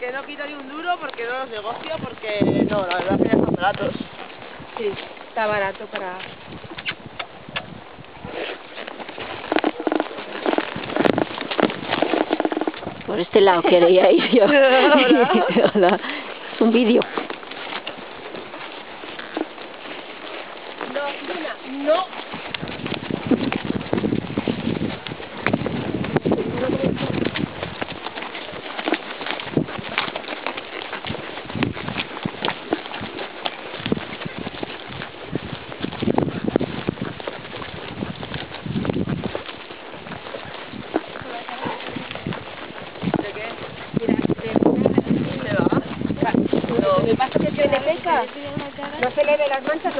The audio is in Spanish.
que no quito ni un duro porque no los negocio, porque no, la verdad que ya son baratos. Sí, está barato para... Por este lado quería ir yo. Hola. Hola. Es un vídeo. No, Luna, no. ¿De qué? ¿Se va? No. Lo pasa que el pesca no se le ve las manchas,